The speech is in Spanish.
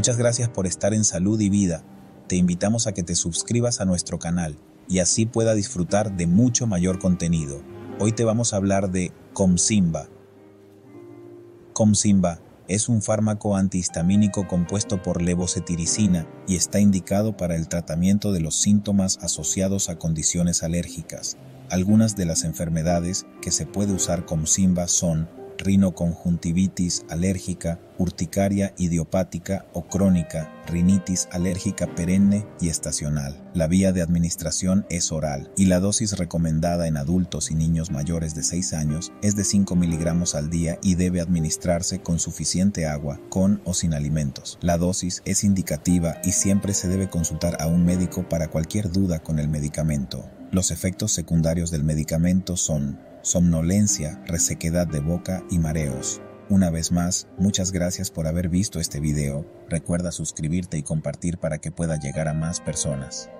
Muchas gracias por estar en salud y vida. Te invitamos a que te suscribas a nuestro canal y así pueda disfrutar de mucho mayor contenido. Hoy te vamos a hablar de Comsimba. Comsimba es un fármaco antihistamínico compuesto por levocetiricina y está indicado para el tratamiento de los síntomas asociados a condiciones alérgicas. Algunas de las enfermedades que se puede usar Comsimba son rinoconjuntivitis alérgica, urticaria idiopática o crónica, rinitis alérgica perenne y estacional. La vía de administración es oral y la dosis recomendada en adultos y niños mayores de 6 años es de 5 miligramos al día y debe administrarse con suficiente agua, con o sin alimentos. La dosis es indicativa y siempre se debe consultar a un médico para cualquier duda con el medicamento. Los efectos secundarios del medicamento son somnolencia, resequedad de boca y mareos. Una vez más, muchas gracias por haber visto este video. Recuerda suscribirte y compartir para que pueda llegar a más personas.